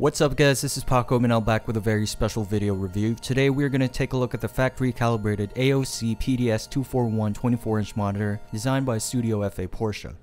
What's up guys, this is Paco Manel back with a very special video review. Today we are going to take a look at the factory calibrated AOC PDS 241 24 inch monitor designed by Studio FA Porsche.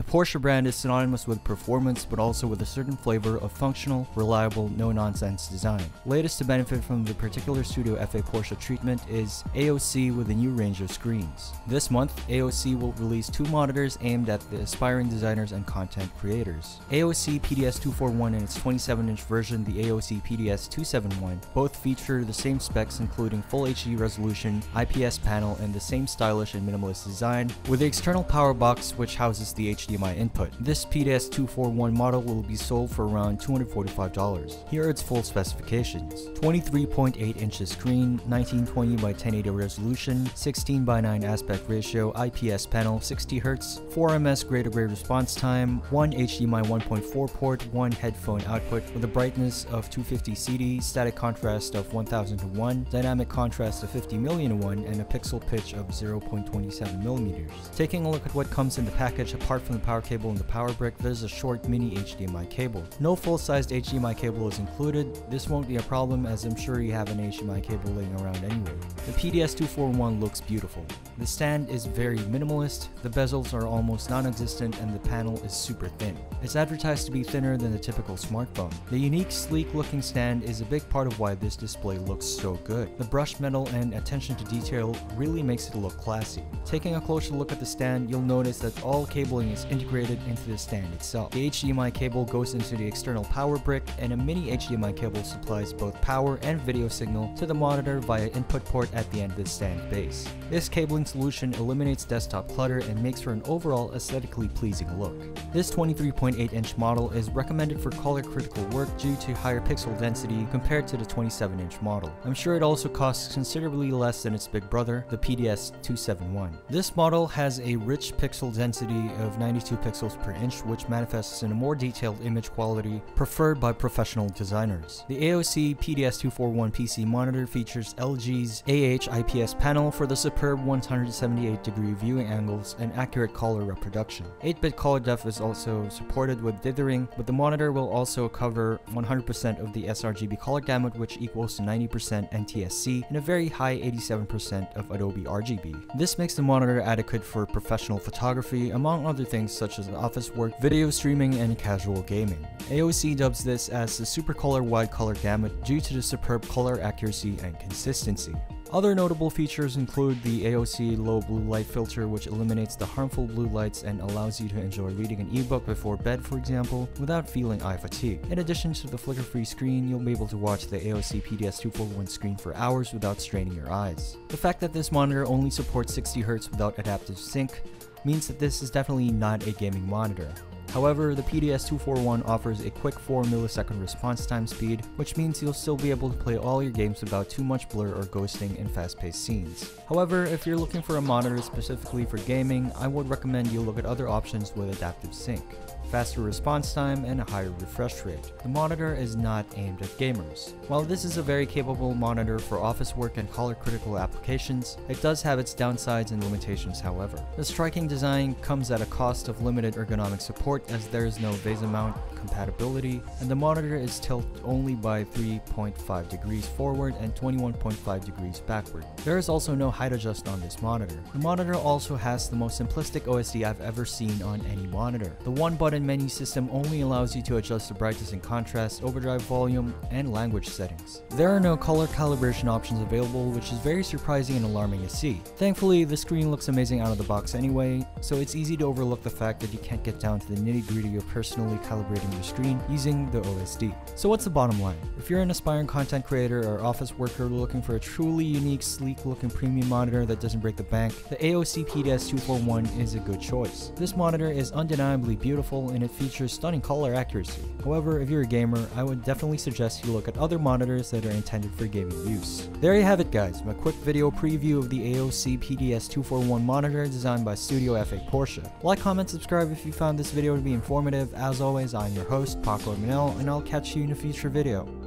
Porsche brand is synonymous with performance but also with a certain flavor of functional, reliable, no-nonsense design. Latest to benefit from the particular Studio FA Porsche treatment is AOC with a new range of screens. This month, AOC will release two monitors aimed at the aspiring designers and content creators. AOC PDS241 and its 27-inch version, the AOC PDS271, both feature the same specs including full HD resolution, IPS panel, and the same stylish and minimalist design, with the external power box which houses the HDMI input. This PDS241 model will be sold for around $245. Here are its full specifications. 23.8 inches screen, 1920 by 1080 resolution, 16 by 9 aspect ratio, IPS panel, 60 Hz, 4ms gray to gray response time, 1 HDMI 1.4 port, 1 headphone output with a brightness of 250 CD, static contrast of 1000 to 1, dynamic contrast of 50 million to 1, and a pixel pitch of 0.27 millimeters. Taking a look at what comes in the package apart from the power cable and the power brick, there's a short mini HDMI cable. No full-sized HDMI cable is included. This won't be a problem as I'm sure you have an HDMI cable laying around anyway. The PDS241 looks beautiful. The stand is very minimalist, the bezels are almost non-existent and the panel is super thin. It's advertised to be thinner than the typical smartphone. The unique sleek looking stand is a big part of why this display looks so good. The brushed metal and attention to detail really makes it look classy. Taking a closer look at the stand, you'll notice that all cabling is integrated into the stand itself. The HDMI cable goes into the external power brick and a mini HDMI cable supplies both power and video signal to the monitor via input port at the end of the stand base. This cabling solution eliminates desktop clutter and makes for an overall aesthetically pleasing look. This 23.8 inch model is recommended for color critical work due to higher pixel density compared to the 27 inch model. I'm sure it also costs considerably less than its big brother, the PDS 271. This model has a rich pixel density of 90 92 pixels per inch which manifests in a more detailed image quality preferred by professional designers. The AOC PDS241 PC monitor features LG's AH IPS panel for the superb 178 degree viewing angles and accurate color reproduction. 8-bit color depth is also supported with dithering, but the monitor will also cover 100% of the sRGB color gamut which equals to 90% NTSC and a very high 87% of Adobe RGB. This makes the monitor adequate for professional photography among other things things such as office work, video streaming, and casual gaming. AOC dubs this as the Super Color Wide Color Gamut due to the superb color accuracy and consistency. Other notable features include the AOC low blue light filter which eliminates the harmful blue lights and allows you to enjoy reading an ebook before bed for example, without feeling eye fatigue. In addition to the flicker-free screen, you'll be able to watch the AOC PDS241 screen for hours without straining your eyes. The fact that this monitor only supports 60Hz without adaptive sync means that this is definitely not a gaming monitor. However, the PDS241 offers a quick 4 millisecond response time speed, which means you'll still be able to play all your games without too much blur or ghosting in fast-paced scenes. However, if you're looking for a monitor specifically for gaming, I would recommend you look at other options with adaptive sync faster response time, and a higher refresh rate. The monitor is not aimed at gamers. While this is a very capable monitor for office work and color critical applications, it does have its downsides and limitations however. The striking design comes at a cost of limited ergonomic support as there is no VESA mount compatibility, and the monitor is tilted only by 3.5 degrees forward and 21.5 degrees backward. There is also no height adjust on this monitor. The monitor also has the most simplistic OSD I've ever seen on any monitor. The one button menu system only allows you to adjust the brightness and contrast, overdrive volume, and language settings. There are no color calibration options available, which is very surprising and alarming to see. Thankfully, the screen looks amazing out of the box anyway, so it's easy to overlook the fact that you can't get down to the nitty gritty of personally calibrating your screen using the OSD. So what's the bottom line? If you're an aspiring content creator or office worker looking for a truly unique, sleek looking premium monitor that doesn't break the bank, the AOC PDS241 is a good choice. This monitor is undeniably beautiful and it features stunning color accuracy. However, if you're a gamer, I would definitely suggest you look at other monitors that are intended for gaming use. There you have it guys, my quick video preview of the AOC PDS241 monitor designed by Studio FA Porsche. Like, comment, subscribe if you found this video to be informative. As always, I'm your host, Paco Manel, and I'll catch you in a future video.